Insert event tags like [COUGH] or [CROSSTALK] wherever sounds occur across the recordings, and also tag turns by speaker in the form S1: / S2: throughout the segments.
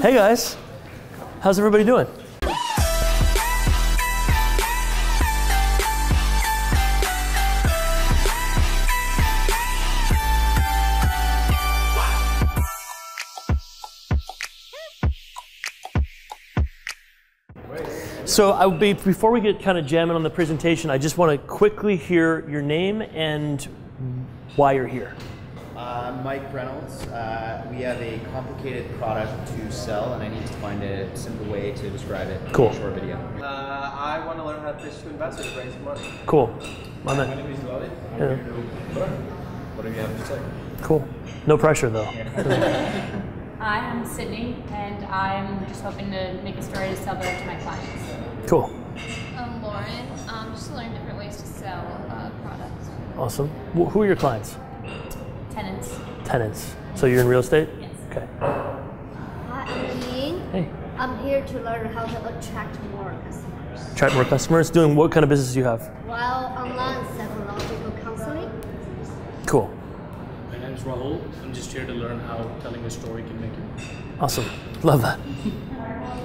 S1: Hey guys, how's everybody doing? So I would be, before we get kind of jamming on the presentation, I just want to quickly hear your name and why you're here.
S2: Uh, Mike Reynolds. Uh, we have a complicated product to sell, and I need to find a simple way to describe it
S1: Cool.
S2: in a short video.
S3: Uh, I want to learn how to pitch to investors to raise money.
S1: Cool. My
S3: My name is Lolly. I'm
S1: Yeah.
S3: here to learn. What do you have to say?
S1: Cool. No pressure though. [LAUGHS]
S4: I am Sydney, and I'm just hoping to make a story to sell better to my clients.
S1: Cool.
S5: I'm Lauren. Um, just to learn different ways to sell uh, products.
S1: Awesome. Wh- Who are your clients?
S4: Tenants.
S1: Tenants. So you're in real estate?
S4: Yes.
S1: Okay.
S6: Hi, I'm Ying.
S1: Hey.
S6: I'm here to learn how to attract more customers.
S1: Attract more customers. Doing what kind of business do you have?
S6: Well, online psychological counseling,
S1: Cool.
S7: My name is Rahul. I'm just here to learn how telling a story can make you.
S1: Awesome. Love that. [LAUGHS]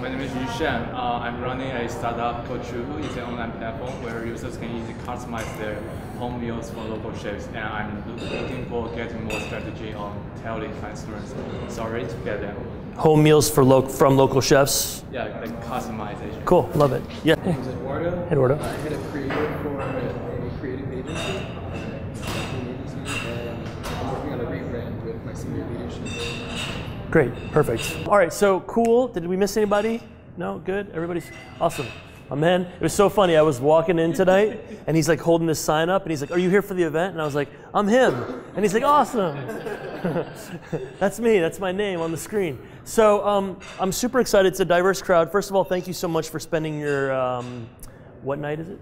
S8: My name is Yu Shan. Uh, I'm running a startup called Chuhu. It's an online platform where users can easily customize their home meals for local chefs. And I'm looking for getting more strategy on telling customers stories to get them.
S1: Home meals for lo- from local chefs.
S8: Yeah, like customization.
S1: Cool. Love it. Yeah. Hey.
S3: Eduardo.
S1: Eduardo.
S3: I head a creative for a creative agency. An agency, and I'm working on a rebrand with my senior leadership.
S1: Great, perfect. All right, so cool. Did we miss anybody? No, good. Everybody's awesome. Oh man, it was so funny. I was walking in tonight, and he's like holding this sign up, and he's like, "Are you here for the event?" And I was like, "I'm him," and he's like, "Awesome." [LAUGHS] that's me. That's my name on the screen. So um, I'm super excited. It's a diverse crowd. First of all, thank you so much for spending your um, what night is it?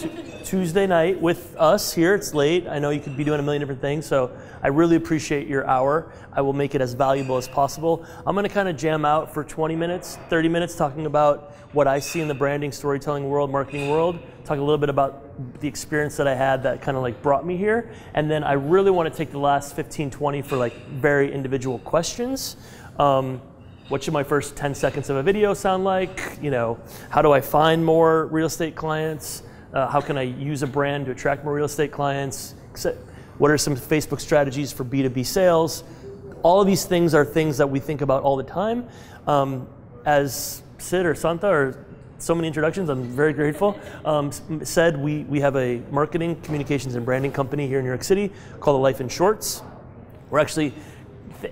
S1: Tu- Tuesday night with us here. It's late. I know you could be doing a million different things, so I really appreciate your hour. I will make it as valuable as possible. I'm going to kind of jam out for 20 minutes, 30 minutes, talking about what I see in the branding, storytelling world, marketing world. Talk a little bit about the experience that I had that kind of like brought me here, and then I really want to take the last 15, 20 for like very individual questions. Um, what should my first 10 seconds of a video sound like? You know, how do I find more real estate clients? Uh, how can I use a brand to attract more real estate clients? What are some Facebook strategies for B2B sales? All of these things are things that we think about all the time. Um, as Sid or Santa or so many introductions, I'm very grateful. Um, said we, we have a marketing, communications, and branding company here in New York City called the Life in Shorts. We're actually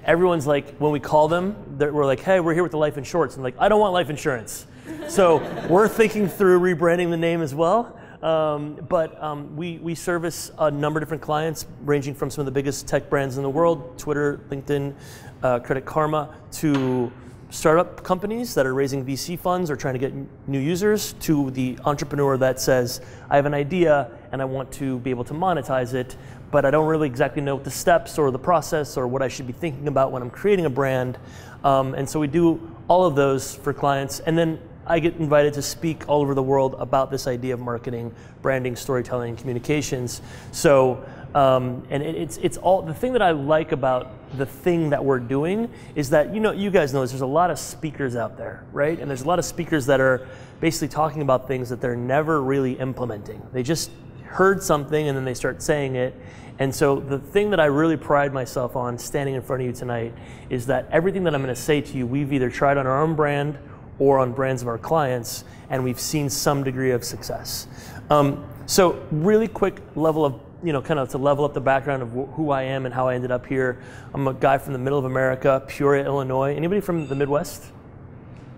S1: everyone's like when we call them we're like hey we're here with the life insurance. And like i don't want life insurance. So [LAUGHS] we're thinking through rebranding the name as well. Um, but um, we, we service a number of different clients ranging from some of the biggest tech brands in the world twitter linkedin uh, credit karma to startup companies that are raising vc funds or trying to get new users to the entrepreneur that says i have an idea and i want to be able to monetize it but I don't really exactly know the steps or the process or what I should be thinking about when I'm creating a brand. Um, and so we do all of those for clients. And then I get invited to speak all over the world about this idea of marketing, branding, storytelling, communications. So, um, and it, it's, it's all the thing that I like about the thing that we're doing is that, you know, you guys know this, there's a lot of speakers out there, right? And there's a lot of speakers that are basically talking about things that they're never really implementing. They just heard something and then they start saying it. And so the thing that I really pride myself on standing in front of you tonight is that everything that I'm going to say to you, we've either tried on our own brand or on brands of our clients, and we've seen some degree of success. Um, so really quick level of you know, kind of to level up the background of wh- who I am and how I ended up here. I'm a guy from the middle of America, Peoria, Illinois. Anybody from the Midwest?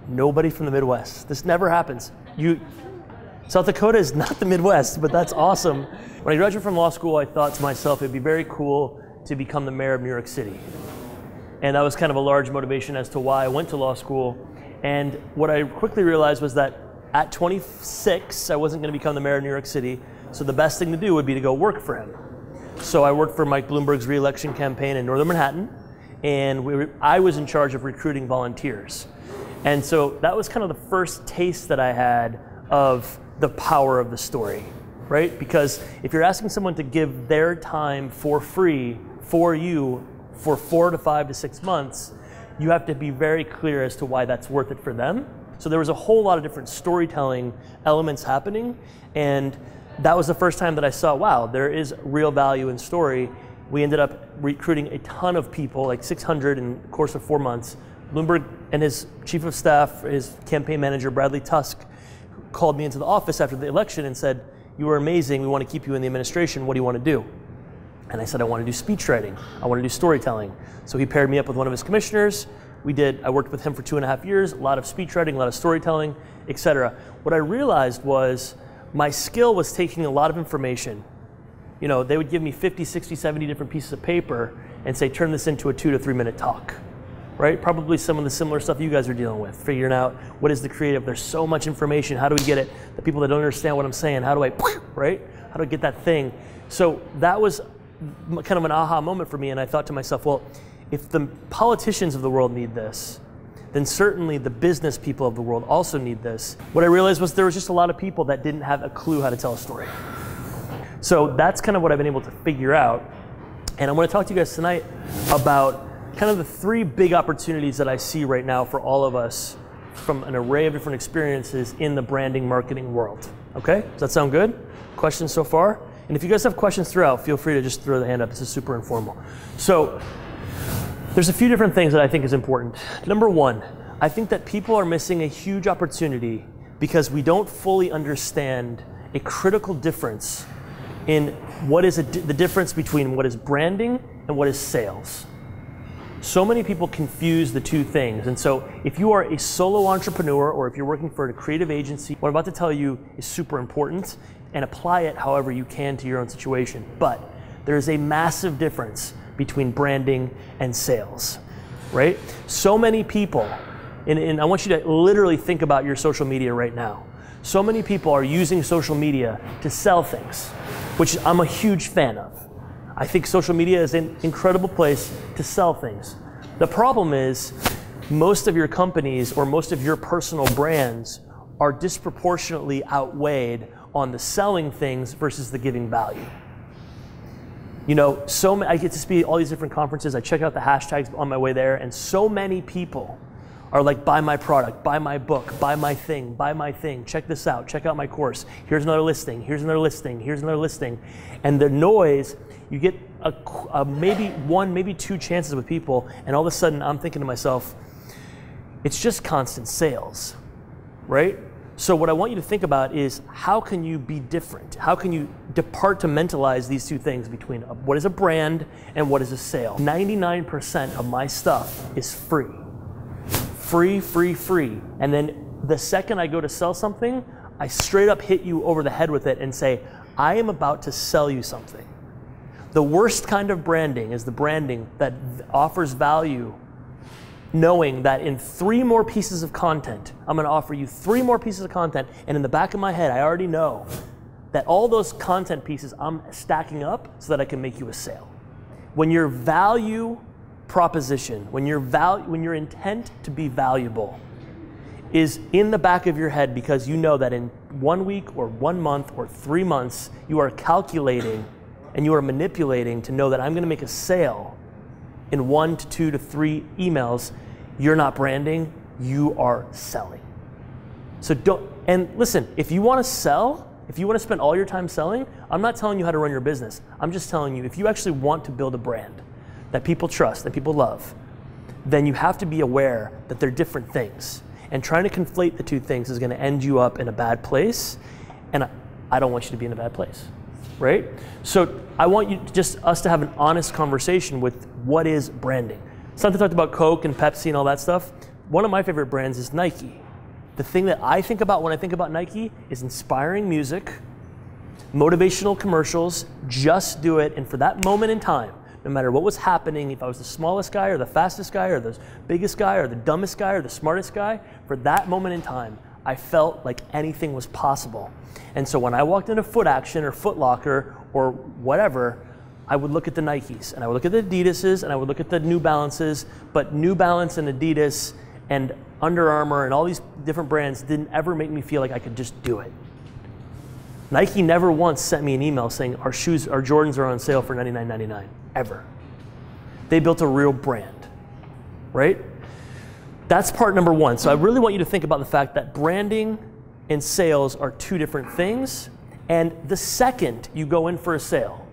S1: Nobody from the Midwest. This never happens. You, South Dakota is not the Midwest, but that's awesome. When I graduated from law school, I thought to myself it'd be very cool to become the mayor of New York City. And that was kind of a large motivation as to why I went to law school. And what I quickly realized was that at 26, I wasn't going to become the mayor of New York City. So the best thing to do would be to go work for him. So I worked for Mike Bloomberg's reelection campaign in northern Manhattan, and we I was in charge of recruiting volunteers. And so that was kind of the first taste that I had of the power of the story, right? Because if you're asking someone to give their time for free for you for four to five to six months, you have to be very clear as to why that's worth it for them. So there was a whole lot of different storytelling elements happening, and that was the first time that I saw, wow, there is real value in story. We ended up recruiting a ton of people, like 600 in the course of four months. Bloomberg and his chief of staff, his campaign manager, Bradley Tusk, called me into the office after the election and said, You were amazing. We want to keep you in the administration. What do you want to do? And I said, I want to do speech writing. I want to do storytelling. So he paired me up with one of his commissioners. We did, I worked with him for two and a half years, a lot of speech writing, a lot of storytelling, etc. What I realized was my skill was taking a lot of information. You know, they would give me 50, 60, 70 different pieces of paper and say, turn this into a two to three minute talk right? Probably some of the similar stuff you guys are dealing with, figuring out what is the creative. There's so much information. How do we get it? The people that don't understand what I'm saying, how do I, right? How do I get that thing? So that was kind of an aha moment for me, and I thought to myself, well, if the politicians of the world need this, then certainly the business people of the world also need this. What I realized was there was just a lot of people that didn't have a clue how to tell a story. So that's kind of what I've been able to figure out. And I'm going to talk to you guys tonight about kind of the three big opportunities that I see right now for all of us from an array of different experiences in the branding marketing world. Okay? Does that sound good? Questions so far? And if you guys have questions throughout, feel free to just throw the hand up. This is super informal. So, there's a few different things that I think is important. Number one, I think that people are missing a huge opportunity because we don't fully understand a critical difference in what is the difference between what is branding and what is sales. So many people confuse the two things. And so, if you are a solo entrepreneur or if you're working for a creative agency, what I'm about to tell you is super important and apply it however you can to your own situation. But there is a massive difference between branding and sales, right? So many people, and, and I want you to literally think about your social media right now. So many people are using social media to sell things, which I'm a huge fan of. I think social media is an incredible place to sell things. The problem is, most of your companies or most of your personal brands are disproportionately outweighed on the selling things versus the giving value. You know, so I get to speak at all these different conferences. I check out the hashtags on my way there, and so many people are like, buy my product, buy my book, buy my thing, buy my thing, check this out, check out my course. Here's another listing, here's another listing, here's another listing. And the noise, you get a, a maybe one, maybe two chances with people, and all of a sudden I'm thinking to myself, it's just constant sales, right? So what I want you to think about is how can you be different? How can you departmentalize these two things between what is a brand and what is a sale? 99% of my stuff is free free, free, free. And then the second I go to sell something, I straight up hit you over the head with it and say, I am about to sell you something. The worst kind of branding is the branding that offers value, knowing that in three more pieces of content, I'm going to offer you three more pieces of content, and in the back of my head, I already know that all those content pieces I'm stacking up so that I can make you a sale. When your value proposition, when your, val- when your intent to be valuable is in the back of your head because you know that in one week or one month or three months, you are calculating and you are manipulating to know that I'm going to make a sale in one to two to three emails, you're not branding, you are selling. So don't, and listen, if you want to sell, if you want to spend all your time selling, I'm not telling you how to run your business. I'm just telling you if you actually want to build a brand, that people trust, that people love, then you have to be aware that they're different things. And trying to conflate the two things is going to end you up in a bad place. And I don't want you to be in a bad place, right? So I want you just us to have an honest conversation with what is branding. Something talked about Coke and Pepsi and all that stuff. One of my favorite brands is Nike. The thing that I think about when I think about Nike is inspiring music, motivational commercials, just do it. And for that moment in time, no matter what was happening, if I was the smallest guy or the fastest guy or the biggest guy or the dumbest guy or the smartest guy, for that moment in time, I felt like anything was possible. And so when I walked into Foot Action or Foot Locker or whatever, I would look at the Nikes and I would look at the Adidas's and I would look at the New Balances, but New Balance and Adidas and Under Armour and all these different brands didn't ever make me feel like I could just do it. Nike never once sent me an email saying our shoes, our Jordans are on sale for $99.99 ever. They built a real brand, right? That's part number one. So I really want you to think about the fact that branding and sales are two different things. And the second you go in for a sale,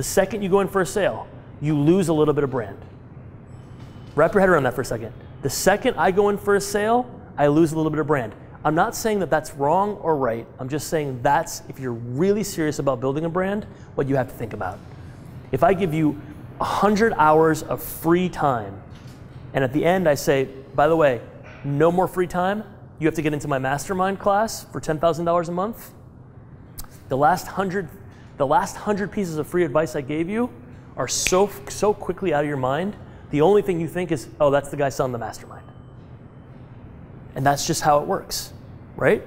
S1: the second you go in for a sale, you lose a little bit of brand. Wrap your head around that for a second. The second I go in for a sale, I lose a little bit of brand. I'm not saying that that's wrong or right. I'm just saying that's, if you're really serious about building a brand, what you have to think about. If I give you 100 hours of free time, and at the end I say, by the way, no more free time, you have to get into my mastermind class for $10,000 a month. The last 100 the last 100 pieces of free advice I gave you are so so quickly out of your mind. The only thing you think is, "Oh, that's the guy selling the mastermind." And that's just how it works, right?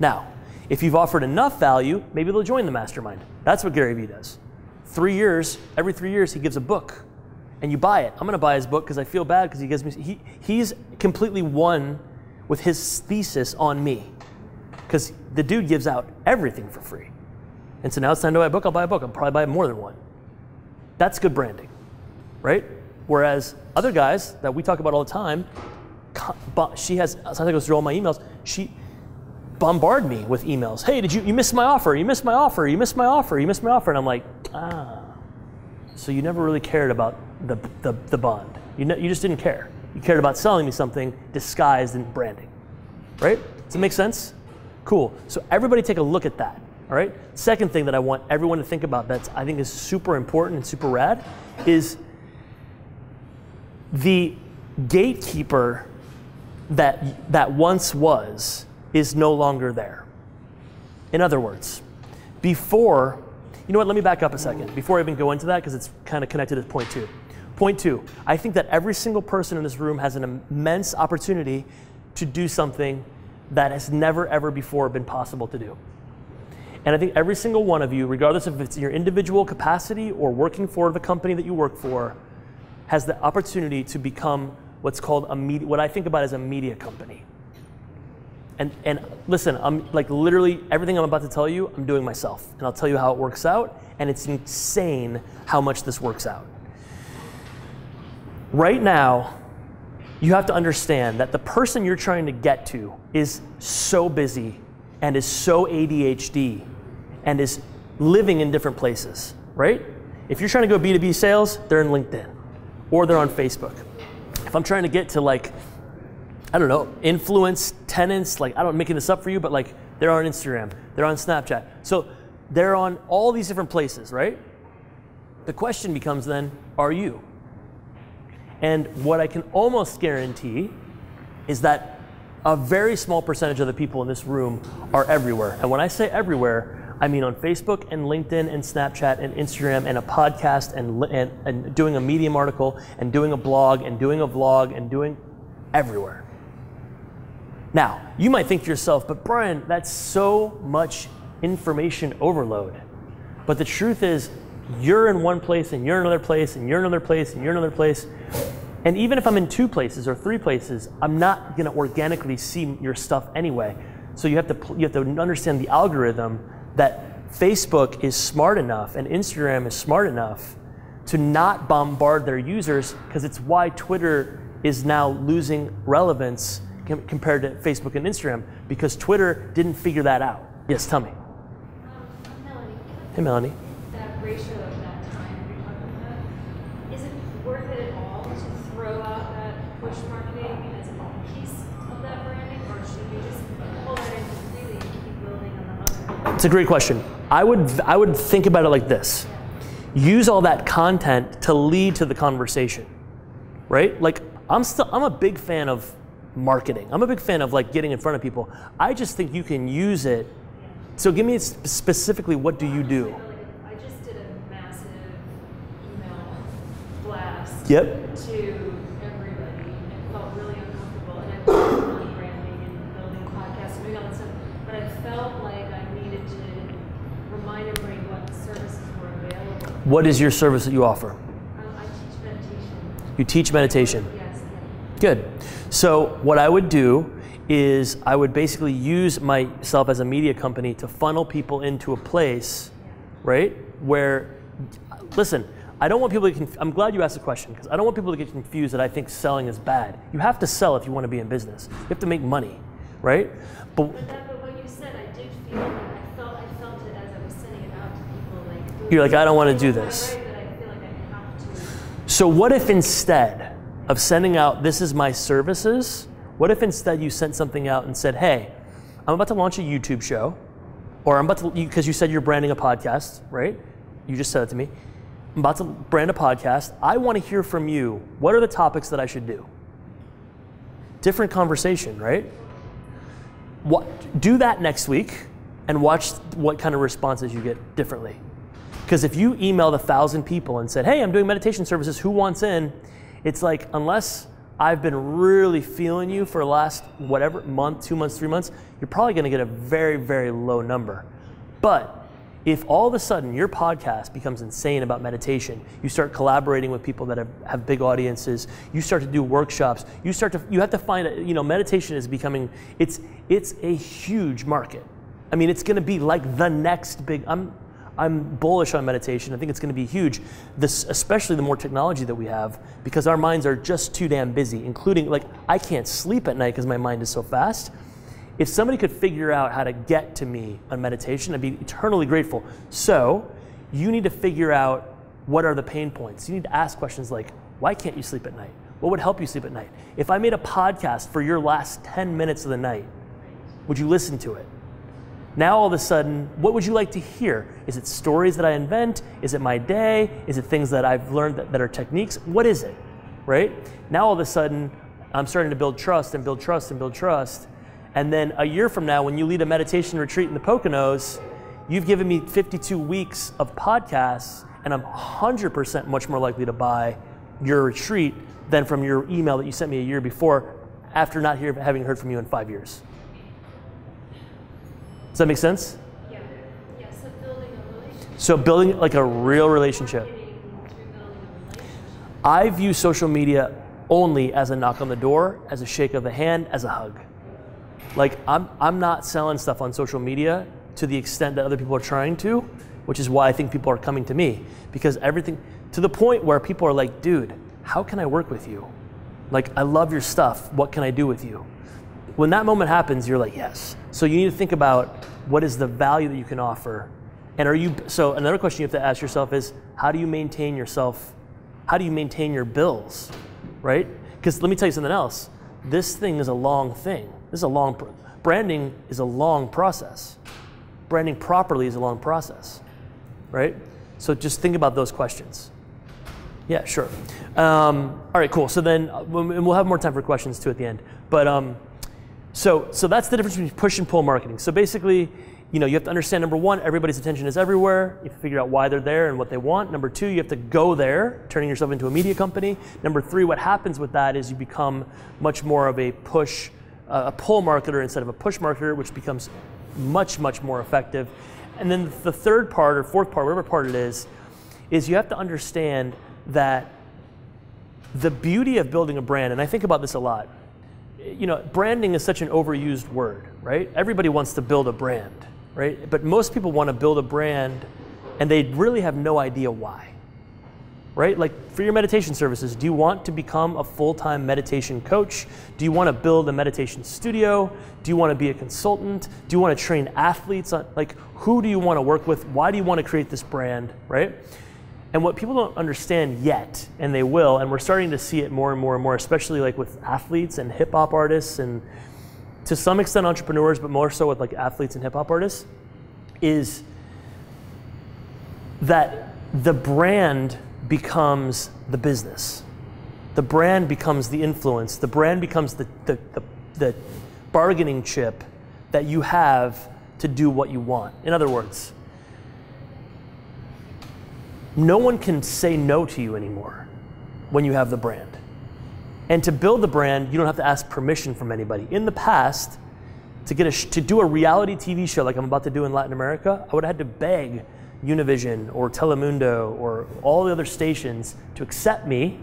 S1: Now, if you've offered enough value, maybe they'll join the mastermind. That's what Gary Vee does. Three years, every three years, he gives a book, and you buy it. I'm going to buy his book because I feel bad because he gives me. He, he's completely won with his thesis on me, because the dude gives out everything for free. And so now it's time to buy a book. I'll buy a book. I'll probably buy more than one. That's good branding, right? Whereas other guys that we talk about all the time, she has, sometimes I go through all my emails, she bombard me with emails. Hey, did you, you miss my offer? You missed my offer. You missed my offer. You missed my offer. And I'm like, ah. So you never really cared about the, the, the bond. You, you just didn't care. You cared about selling me something disguised in branding, right? Does it make sense? Cool. So everybody take a look at that. All right. Second thing that I want everyone to think about that I think is super important and super rad is the gatekeeper that that once was is no longer there. In other words, before, you know what, let me back up a second before I even go into that because it's kind of connected to point two. Point two, I think that every single person in this room has an immense opportunity to do something that has never ever before been possible to do. And I think every single one of you, regardless if it's your individual capacity or working for the company that you work for, has the opportunity to become what's called a media, what I think about as a media company. And, and listen, I'm like literally everything I'm about to tell you, I'm doing myself. And I'll tell you how it works out. And it's insane how much this works out. Right now, you have to understand that the person you're trying to get to is so busy and is so ADHD and is living in different places, right? If you're trying to go B2B sales, they're in LinkedIn or they're on Facebook. If I'm trying to get to like, I don't know, influence tenants, like I don't making this up for you, but like they're on Instagram, they're on Snapchat. So they're on all these different places, right? The question becomes then, are you? And what I can almost guarantee is that a very small percentage of the people in this room are everywhere. And when I say everywhere, I mean on Facebook and LinkedIn and Snapchat and Instagram and a podcast and, and, and doing a Medium article and doing a blog and doing a vlog and doing everywhere. Now, you might think to yourself, but Brian, that's so much information overload. But the truth is, you're in one place and you're in another place and you're in another place and you're in another place. And even if I'm in two places or three places, I'm not going to organically see your stuff anyway. So you have to you have to understand the algorithm that Facebook is smart enough and Instagram is smart enough to not bombard their users because it's why Twitter is now losing relevance com- compared to Facebook and Instagram because Twitter didn't figure that out. Yes, tell me.
S6: Um, Melanie,
S1: Hey, Melanie.
S6: that ratio of that time you're talking about, is it worth it at all to throw out that push marketing as a piece of that branding, or should we just pull that in completely and keep building on the other?
S1: It's a great question. I would I would think about it like this. Use all that content to lead to the conversation. Right? Like I'm still I'm a big fan of marketing. I'm a big fan of like getting in front of people. I just think you can use it. So give me specifically what do you do?
S6: I just did a massive email blast
S1: Yep.
S6: to What
S1: is your service that you offer?
S6: Um, I teach meditation.
S1: You teach meditation.
S6: Yes.
S1: Good. So what I would do is I would basically use myself as a media company to funnel people into a place, right? Where listen, I don't want people to. Conf- I'm glad you asked the question because I don't want people to get confused that I think selling is bad. You have to sell if you want to be in business. You have to make money, right? But
S6: But that, but what you said, I did feel like I felt, I felt it as I was sending it out to people, like.
S1: You're like, I don't wanna do this."
S6: to.
S1: So, what if instead of sending out, this is my services, what if instead you sent something out and said, hey, I'm about to launch a YouTube show, or I'm about to, because you said you're branding a podcast, right? You just said it to me. I'm about to brand a podcast. I want to hear from you. What are the topics that I should do? Different conversation, right? What, do that next week and watch what kind of responses you get differently. Because if you emailed a thousand people and said, hey, I'm doing meditation services, who wants in? It's like, unless I've been really feeling you for the last whatever month, two months, three months, you're probably gonna get a very, very low number. But if all of a sudden your podcast becomes insane about meditation, you start collaborating with people that have, have big audiences, you start to do workshops, you start to, you have to find, you know, meditation is becoming, it's, it's a huge market. I mean, it's gonna be like the next big, I'm, I'm bullish on meditation. I think it's going to be huge, this, especially the more technology that we have, because our minds are just too damn busy, including, like, I can't sleep at night because my mind is so fast. If somebody could figure out how to get to me on meditation, I'd be eternally grateful. So, you need to figure out what are the pain points. You need to ask questions like, why can't you sleep at night? What would help you sleep at night? If I made a podcast for your last 10 minutes of the night, would you listen to it? Now all of a sudden, what would you like to hear? Is it stories that I invent? Is it my day? Is it things that I've learned that, that are techniques? What is it? Right? Now all of a sudden, I'm starting to build trust and build trust and build trust. And then a year from now, when you lead a meditation retreat in the Poconos, you've given me 52 weeks of podcasts, and I'm 100% much more likely to buy your retreat than from your email that you sent me a year before after not hear, having heard from you in five years. Does that make sense?
S6: Yeah, yeah, so building a relationship.
S1: So building like a real
S6: relationship.
S1: I view social media only as a knock on the door, as a shake of the hand, as a hug. Like I'm I'm not selling stuff on social media to the extent that other people are trying to, which is why I think people are coming to me because everything to the point where people are like, "Dude, how can I work with you? Like I love your stuff. What can I do with you?" When that moment happens, you're like, "Yes." So you need to think about what is the value that you can offer. And are you so another question you have to ask yourself is how do you maintain yourself how do you maintain your bills, right? Because let me tell you something else. This thing is a long thing. This is a long branding is a long process. Branding properly is a long process, right? So just think about those questions. Yeah, sure. Um, all right, cool. So then, uh, we'll- and we'll have more time for questions too at the end. But um, so, so that's the difference between push and pull marketing. So basically, you know, you have to understand number one, everybody's attention is everywhere. You have to figure out why they're there and what they want. Number two, you have to go there, turning yourself into a media company. Number three, what happens with that is you become much more of a push, uh, a pull marketer instead of a push marketer, which becomes much, much more effective. And then the third part or fourth part, whatever part it is, is you have to understand that the beauty of building a brand, and I think about this a lot, you know, branding is such an overused word, right? Everybody wants to build a brand, right? But most people want to build a brand and they really have no idea why, right? Like for your meditation services, do you want to become a full time meditation coach? Do you want to build a meditation studio? Do you want to be a consultant? Do you want to train athletes? On, like, who do you want to work with? Why do you want to create this brand, right? And what people don't understand yet, and they will, and we're starting to see it more and more and more, especially like with athletes and hip hop artists and to some extent entrepreneurs, but more so with like athletes and hip hop artists, is that the brand becomes the business. The brand becomes the influence. The brand becomes the, the, the, the bargaining chip that you have to do what you want. In other words, no one can say no to you anymore when you have the brand. And to build the brand, you don't have to ask permission from anybody. In the past, to get a to do a reality TV show like I'm about to do in Latin America, I would have had to beg Univision or Telemundo or all the other stations to accept me,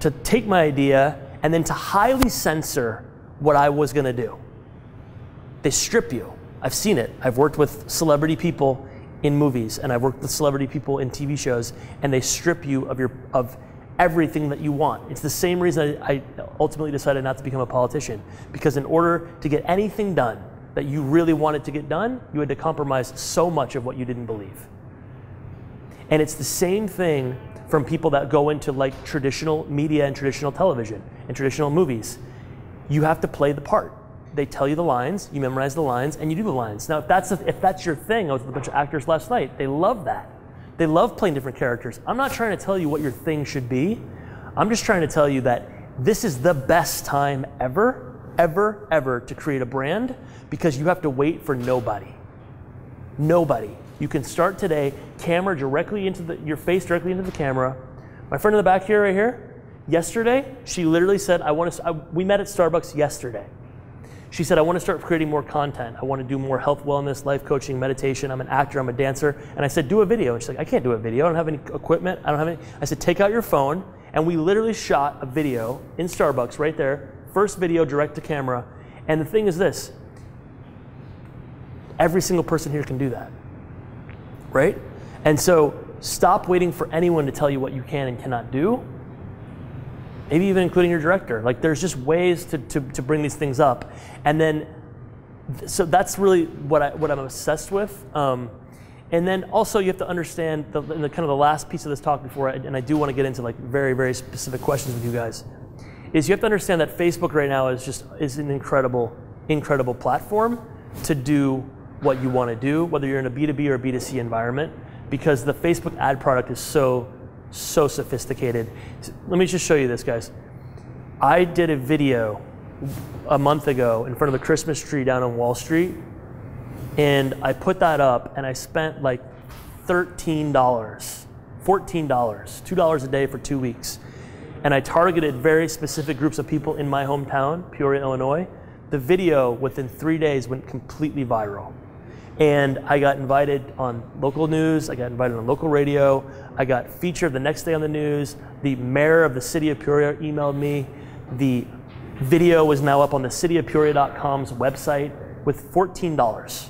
S1: to take my idea, and then to highly censor what I was going to do. They strip you. I've seen it. I've worked with celebrity people in movies, and I've worked with celebrity people in TV shows, and they strip you of your of everything that you want. It's the same reason I, I ultimately decided not to become a politician, because in order to get anything done that you really wanted to get done, you had to compromise so much of what you didn't believe. And it's the same thing from people that go into like traditional media and traditional television and traditional movies. You have to play the part. They tell you the lines, you memorize the lines, and you do the lines. Now, if that's if that's your thing, I was with a bunch of actors last night. They love that. They love playing different characters. I'm not trying to tell you what your thing should be. I'm just trying to tell you that this is the best time ever, ever, ever to create a brand because you have to wait for nobody. Nobody. You can start today, camera directly into the, your face directly into the camera. My friend in the back here, right here, yesterday, she literally said, I want to, I, we met at Starbucks yesterday. She said, I want to start creating more content. I want to do more health, wellness, life coaching, meditation. I'm an actor, I'm a dancer. And I said, do a video. And she's like, I can't do a video. I don't have any equipment. I don't have any. I said, take out your phone. And we literally shot a video in Starbucks right there. First video, direct to camera. And the thing is this every single person here can do that. Right? And so stop waiting for anyone to tell you what you can and cannot do maybe even including your director. Like there's just ways to, to, to bring these things up. And then, so that's really what, I, what I'm obsessed with. Um, and then also you have to understand the, the, kind of the last piece of this talk before, I, and I do want to get into like very, very specific questions with you guys, is you have to understand that Facebook right now is just, is an incredible, incredible platform to do what you want to do, whether you're in a B2B or a B2C environment, because the Facebook ad product is so so sophisticated. Let me just show you this, guys. I did a video a month ago in front of a Christmas tree down on Wall Street, and I put that up, and I spent like $13, $14, $2 a day for two weeks. And I targeted very specific groups of people in my hometown, Peoria, Illinois. The video within three days went completely viral. And I got invited on local news, I got invited on local radio, I got featured the next day on the news. The mayor of the city of Peoria emailed me. The video was now up on the cityofpeoria.com's website with $14.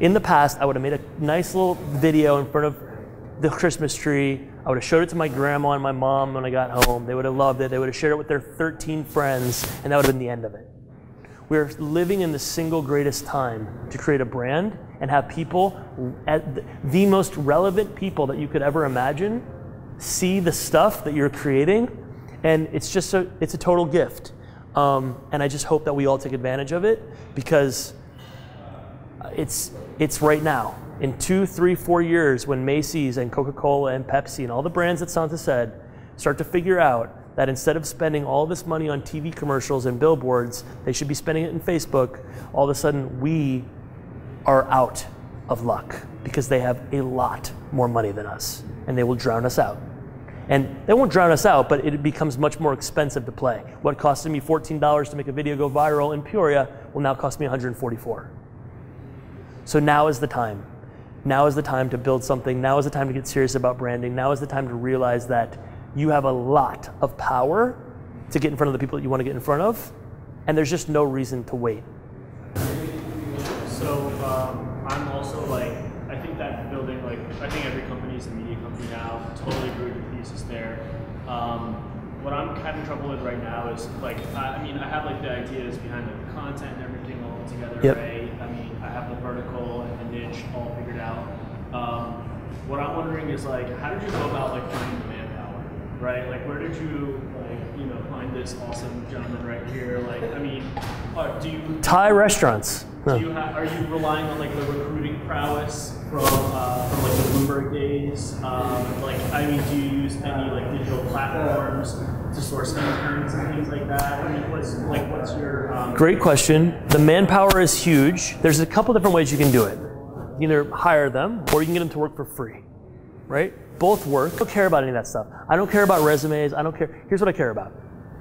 S1: In the past, I would have made a nice little video in front of the Christmas tree. I would have showed it to my grandma and my mom when I got home. They would have loved it. They would have shared it with their 13 friends, and that would have been the end of it. We're living in the single greatest time to create a brand and have people, the most relevant people that you could ever imagine, see the stuff that you're creating. And it's just a, it's a total gift. Um, and I just hope that we all take advantage of it because it's, it's right now. In two, three, four years, when Macy's and Coca Cola and Pepsi and all the brands that Santa said start to figure out that instead of spending all this money on TV commercials and billboards, they should be spending it in Facebook, all of a sudden we are out of luck because they have a lot more money than us and they will drown us out. And they won't drown us out, but it becomes much more expensive to play. What costed me $14 to make a video go viral in Peoria will now cost me 144. So now is the time. Now is the time to build something. Now is the time to get serious about branding. Now is the time to realize that you have a lot of power to get in front of the people that you want to get in front of, and there's just no reason to wait.
S7: So um, I'm also like, I think that building, like, I think every company is a media company now. Totally agree with the thesis there. Um, what I'm having trouble with right now is like, I, I mean, I have like the ideas behind like, the content and everything all together,
S1: yep.
S7: right? I mean, I have the vertical and the niche all figured out. Um, what I'm wondering is like, how did you go about like finding the right? Like, where did you like you know find this awesome gentleman right here? Like, I mean, uh, do you
S1: Thai restaurants?
S7: Do you ha- are you relying on like the recruiting prowess from uh, from like the Bloomberg days? Um, like, I mean, do you use any like digital platforms to source interns and things like that? I mean, what's like what's your um,
S1: Great question. The manpower is huge. There's a couple different ways you can do it. You can either hire them or you can get them to work for free, right? Both work. I don't care about any of that stuff. I don't care about resumes. I don't care. Here's what I care about,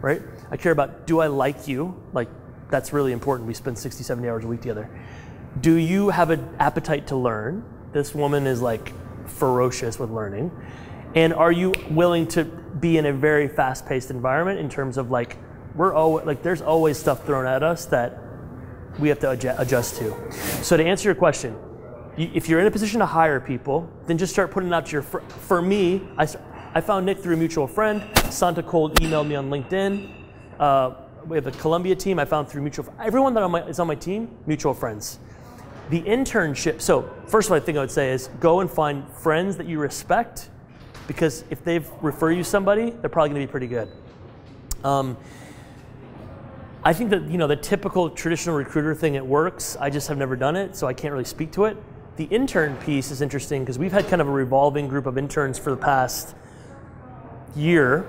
S1: right? I care about do I like you? Like, that's really important. We spend 60, 70 hours a week together. Do you have an appetite to learn? This woman is like ferocious with learning. And are you willing to be in a very fast paced environment in terms of like, we're always, like, there's always stuff thrown at us that we have to adjust to. So, to answer your question, if you're in a position to hire people, then just start putting out your. Fr- for me, I, I found Nick through a mutual friend. Santa Cold emailed me on LinkedIn. Uh, we have the Columbia team. I found through mutual. Everyone that on my, is on my team, mutual friends. The internship. So first of all, I think I would say is go and find friends that you respect, because if they've refer you somebody, they're probably going to be pretty good. Um, I think that you know the typical traditional recruiter thing it works. I just have never done it, so I can't really speak to it. The intern piece is interesting because we've had kind of a revolving group of interns for the past year,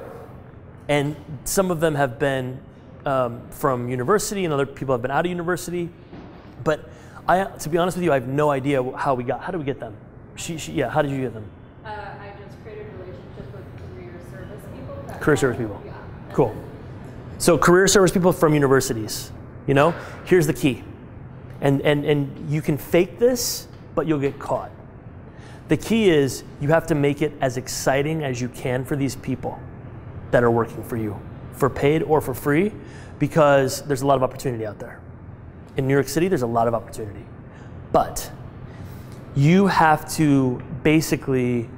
S1: and some of them have been um, from university, and other people have been out of university. But I, to be honest with you, I have no idea how we got. How did we get them? She, she, yeah. How did you get them?
S6: Uh, I just created a relationship with career service people.
S1: Career service people.
S6: Yeah.
S1: Cool. So career service people from universities. You know, here's the key, and and and you can fake this, but you'll get caught. The key is you have to make it as exciting as you can for these people that are working for you, for paid or for free, because there's a lot of opportunity out there. In New York City, there's a lot of opportunity, but you have to basically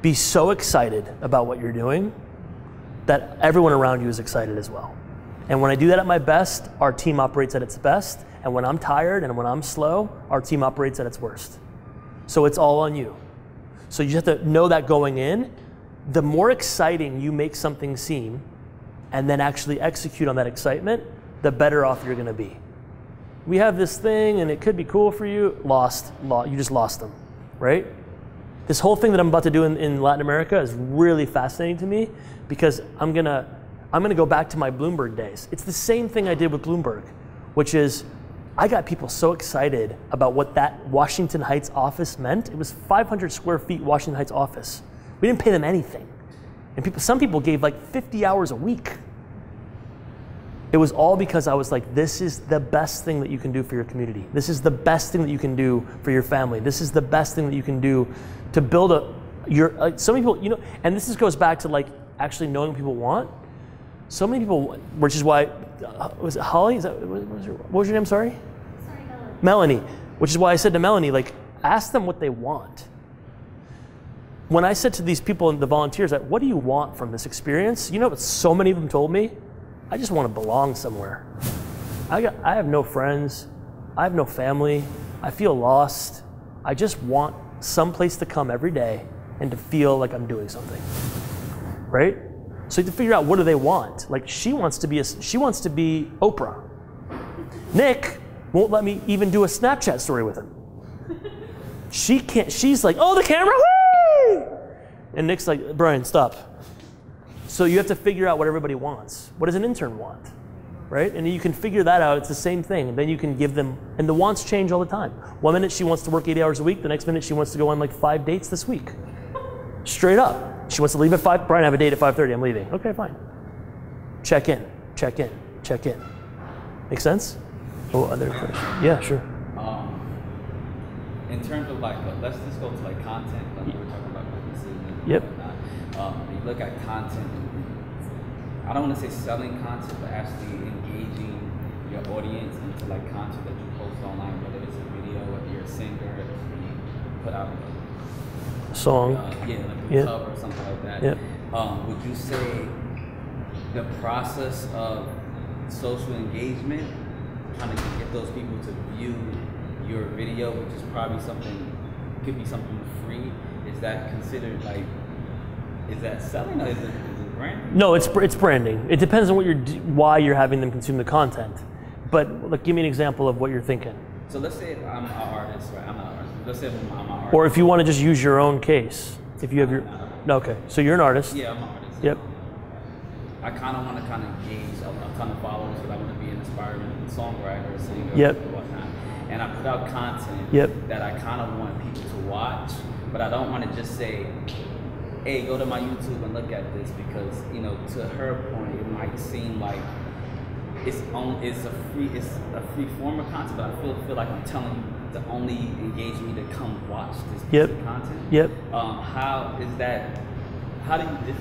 S1: be so excited about what you're doing that everyone around you is excited as well. And when I do that at my best, our team operates at its best. And when I'm tired and when I'm slow, our team operates at its worst. So it's all on you. So you have to know that going in. The more exciting you make something seem and then actually execute on that excitement, the better off you're going to be. We have this thing and it could be cool for you. Lost, lo- you just lost them, right? this whole thing that I'm about to do in, in Latin America is really fascinating to me because I'm gonna I'm gonna go back to my Bloomberg days. It's the same thing I did with Bloomberg, which is I got people so excited about what that Washington Heights office meant. It was 500 square feet Washington Heights office. We didn't pay them anything, and people some people gave like 50 hours a week. It was all because I was like, this is the best thing that you can do for your community. This is the best thing that you can do for your family. This is the best thing that you can do to build a your. Like, so many people, you know, and this is, goes back to like actually knowing what people want. So many people, which is why, uh, was it Holly? Is that, what, was your, what was your name? Sorry,
S6: Sorry, Melanie.
S1: Melanie. Which is why I said to Melanie, like, ask them what they want. When I said to these people, and the volunteers, like, what do you want from this experience? You know what so many of them told me? I just want to belong somewhere. I, got, I have no friends. I have no family. I feel lost. I just want some place to come every day and to feel like I'm doing something. Right? So you have to figure out what do they want. Like she wants to be a, she wants to be Oprah. Nick won't let me even do a Snapchat story with him. She can't. She's like, oh, the camera! And Nick's like, Brian, stop. So you have to figure out what everybody wants. What does an intern want? Right? And you can figure that out. It's the same thing. Then you can give them, and the wants change all the time. One minute she wants to work 80 hours a week, the next minute she wants to go on like five dates this week. Straight up. She wants to leave at 5. Brian, I have a date at 5.30. I'm leaving. Okay, fine. Check in, check in, check in. Make sense? Oh, other questions? Yeah, sure.
S9: Um, in terms of like, uh, let's just go to like content, like we were talking about businesses and
S1: Yep.
S9: whatnot. Um, you look at content. I don't want to say selling content, but actually engaging your audience into like content that you post online, whether it's a video, whether you're a singer, if you put out
S1: Song.
S9: uh, yeah, like a
S1: Yeah.
S9: cover or something like that.
S1: Yep.
S9: Um, would you say the process of social engagement, trying to get those people to view your video, which is probably something, could be something free, is that considered like, is that selling or is it, is it branding?
S1: No, it's it's branding. It depends on what you're why you're having them consume the content. But like, give me an example of what you're thinking,
S9: So let's say I'm an artist, right? I'm not an artist. Let's say I'm, I'm an artist.
S1: or if you want to just use your own case. If you have your no, okay, so you're an artist.
S9: Yeah, I'm an artist.
S1: Yep.
S9: I kind of want to kind of gauge a, a ton of followers because I want to be an aspiring songwriter, singer,
S1: Yep.
S9: and whatnot. And I put out content
S1: Yep.
S9: that I kind of want people to watch, but I don't want to just say, "Hey, go to my YouTube and look at this," because you know, to her point, it might seem like it's on, it's a free, it's a free form of content, but I feel feel like I'm telling you to only engage me to come watch this piece
S1: Yep.
S9: of content.
S1: Yep.
S9: Um, how is that? How do you differ?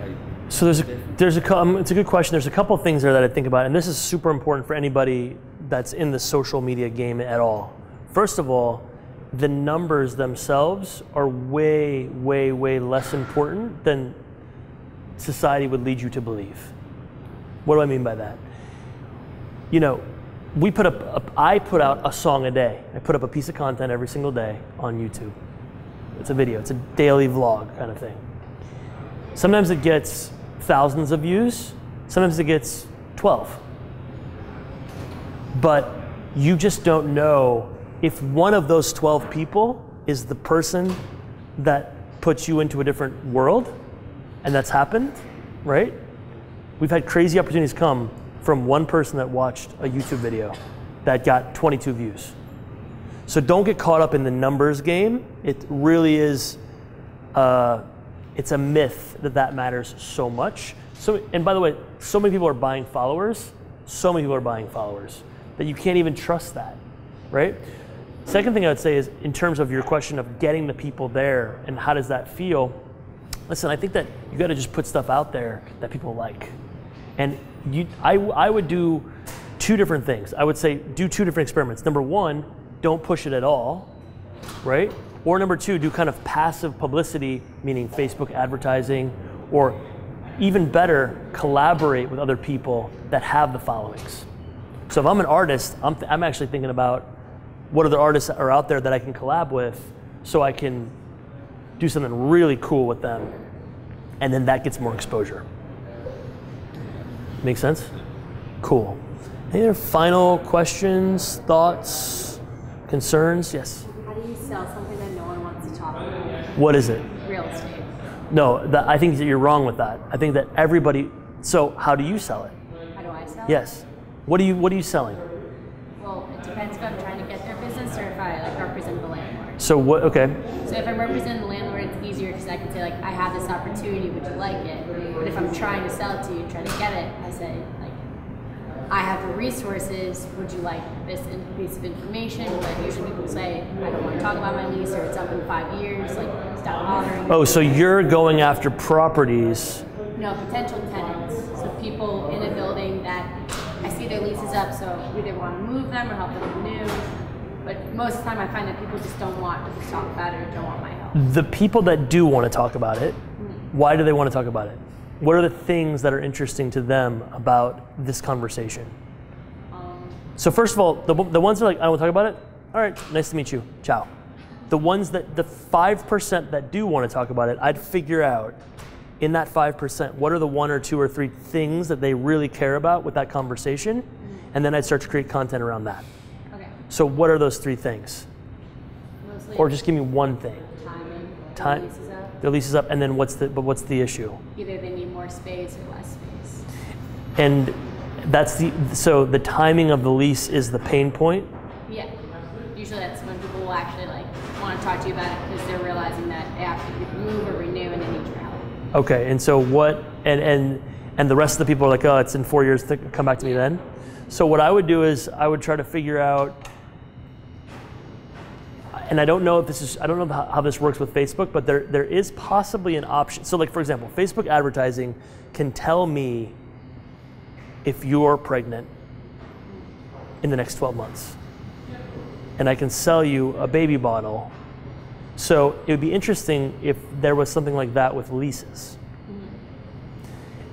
S9: Like,
S1: So there's a, there's a um, it's a good question. There's a couple things there that I think about, and this is super important for anybody that's in the social media game at all. First of all, the numbers themselves are way, way, way less important than society would lead you to believe. What do I mean by that? You know, we put up, up I put out a song a day. I put up a piece of content every single day on YouTube. It's a video, it's a daily vlog kind of thing. Sometimes it gets thousands of views, sometimes it gets 12. But you just don't know if one of those 12 people is the person that puts you into a different world, and that's happened, right? We've had crazy opportunities come from one person that watched a YouTube video that got 22 views. So don't get caught up in the numbers game. It really is, uh, it's a myth that that matters so much. So, and by the way, so many people are buying followers. So many people are buying followers that you can't even trust that, right? Second thing I would say is in terms of your question of getting the people there and how does that feel. Listen, I think that you got to just put stuff out there that people like, and you, I, I would do two different things. I would say do two different experiments. Number one, don't push it at all, right? Or number two, do kind of passive publicity, meaning Facebook advertising, or even better, collaborate with other people that have the followings. So if I'm an artist, I'm, I'm actually thinking about what other artists are out there that I can collab with so I can do something really cool with them. And then that gets more exposure. Make sense? Cool. Any other final questions, thoughts, concerns? Yes.
S10: How do you sell something that no one wants to talk about?
S1: What is it?
S10: Real estate.
S1: No, that, I think that you're wrong with that. I think that everybody. So, how do you sell it?
S10: How do I sell?
S1: Yes. What are you What are you selling?
S10: Well, it depends if I'm trying to get their business or if I like represent the landlord.
S1: So what? Okay.
S10: So if I'm representing the landlord, it's easier because I can say like, I have this opportunity. Would you like it? But if I'm trying to sell it to you, and trying to get it, I say like, I have the resources. Would you like this in- piece of information? But usually people say, I don't want to talk about my lease or it's up in five years. Like, stop bothering. me."
S1: Oh, so you're going after properties.
S10: No, potential tenants. So people in a building that I see their leases up, so we either want to move them or help them renew. But most of the time, I find that people just don't want to talk about it or don't want my help.
S1: The people that do want to talk about it, mm. why do they want to talk about it? What are the things that are interesting to them about this conversation?
S10: Um,
S1: So first of all, the, the ones that are like, I don't want to talk about it. All right, nice to meet you. Ciao. The ones that the five percent that do want to talk about it, I'd figure out in that five percent what are the one or two or three things that they really care about with that conversation, and then I'd start to create content around that.
S10: okay.
S1: So what are those three things?
S10: Mostly
S1: Or just give me one thing.
S10: timing.
S1: Time.
S10: Leases up.
S1: The lease is up, and then what's the but what's the issue?
S10: Either they need more space or less space.
S1: And that's the so the timing of the lease is the pain point.
S10: Yeah. Usually that's when people will actually like want to talk to you about it because they're realizing that they have to move or renew and they need your help.
S1: Okay, and so what, and, and, and the rest of the people are like, oh, it's in four years, come back to me then. So what I would do is I would try to figure out, and I don't know if this is, I don't know how, this works with Facebook, but there, there is possibly an option. So like, for example, Facebook advertising can tell me if you're pregnant in the next 12 months. And I can sell you a baby bottle so it would be interesting if there was something like that with leases.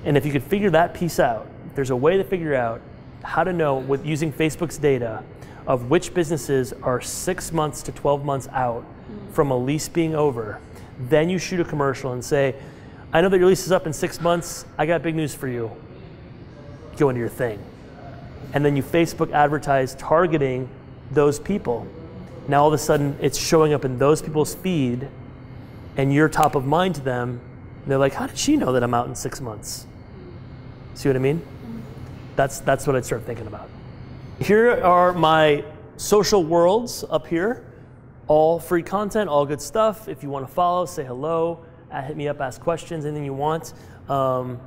S1: And if you could figure that piece out, there's a way to figure out how to know with using Facebook's data of which businesses are six months to 12 months out from a lease being over, then you shoot a commercial and say, I know that your lease is up in six months. I got big news for you. Go into your thing. And then you Facebook advertise targeting those people now all of a sudden it's showing up in those people's feed and you're top of mind to them and they're like how did she know that i'm out in six months see what i mean that's that's what i'd start thinking about here are my social worlds up here. All free content all good stuff. If you want to follow say hello uh, hit me up ask questions anything you want. Um,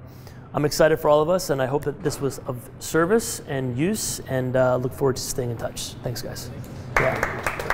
S1: i'm excited for all of us and i hope that this was of service and use and uh, look forward to staying in touch. Thanks guys. Yeah